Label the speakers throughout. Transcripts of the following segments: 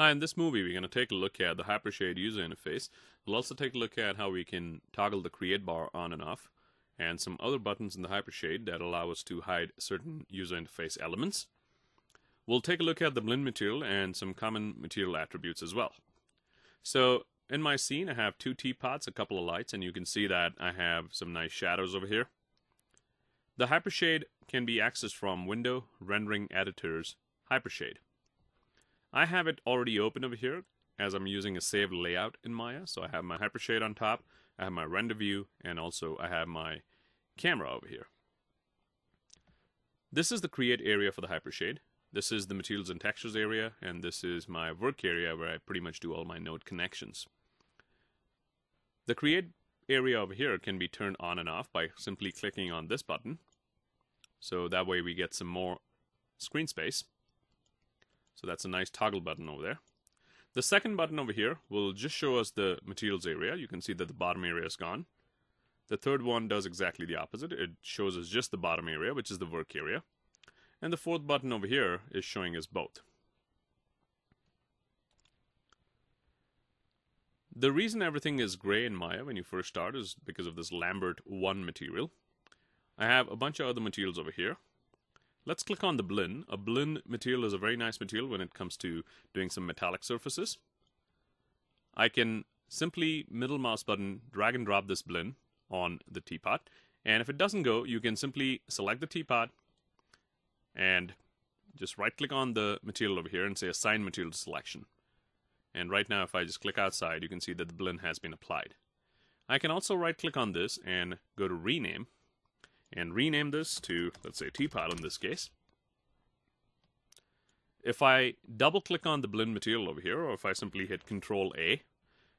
Speaker 1: Hi, in this movie we're going to take a look at the Hypershade user interface. We'll also take a look at how we can toggle the create bar on and off and some other buttons in the Hypershade that allow us to hide certain user interface elements. We'll take a look at the Blinn material and some common material attributes as well. So in my scene I have two teapots, a couple of lights, and you can see that I have some nice shadows over here. The Hypershade can be accessed from Window, Rendering Editors, Hypershade. I have it already open over here as I'm using a saved layout in Maya. So I have my Hypershade on top, I have my render view, and also I have my camera over here. This is the create area for the Hypershade. This is the materials and textures area, and this is my work area where I pretty much do all my node connections. The create area over here can be turned on and off by simply clicking on this button. So that way we get some more screen space. So that's a nice toggle button over there. The second button over here will just show us the materials area. You can see that the bottom area is gone. The third one does exactly the opposite. It shows us just the bottom area, which is the work area. And the fourth button over here is showing us both. The reason everything is gray in Maya when you first start is because of this Lambert 1 material. I have a bunch of other materials over here. Let's click on the Blinn. A Blinn material is a very nice material when it comes to doing some metallic surfaces. I can simply middle mouse button drag and drop this Blinn on the teapot. And if it doesn't go, you can simply select the teapot and just right click on the material over here and say assign material to selection. And right now, if I just click outside, you can see that the Blinn has been applied. I can also right click on this and go to rename and rename this to, let's say, teapot in this case. If I double click on the Blinn material over here, or if I simply hit Control A,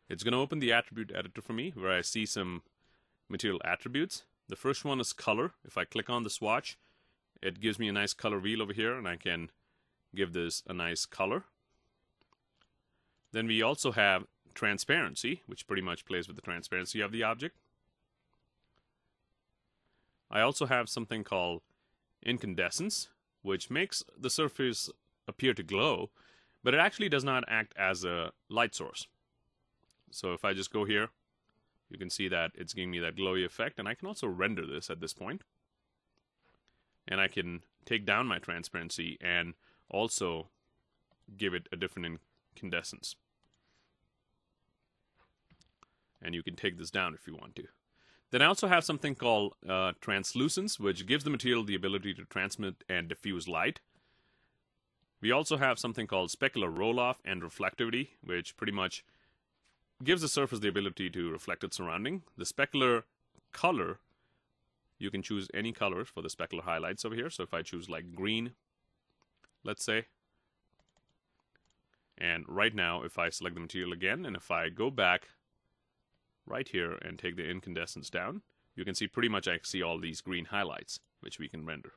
Speaker 1: it's going to open the attribute editor for me where I see some material attributes. The first one is color. If I click on the swatch, it gives me a nice color wheel over here and I can give this a nice color. Then we also have transparency, which pretty much plays with the transparency of the object. I also have something called incandescence, which makes the surface appear to glow, but it actually does not act as a light source. So if I just go here, you can see that it's giving me that glowy effect, and I can also render this at this point. And I can take down my transparency and also give it a different incandescence. And you can take this down if you want to. Then I also have something called uh, translucence, which gives the material the ability to transmit and diffuse light. We also have something called specular roll-off and reflectivity, which pretty much gives the surface the ability to reflect its surrounding. The specular color, you can choose any colors for the specular highlights over here. So if I choose like green, let's say, and right now if I select the material again, and if I go back right here and take the incandescence down, you can see pretty much I see all these green highlights, which we can render.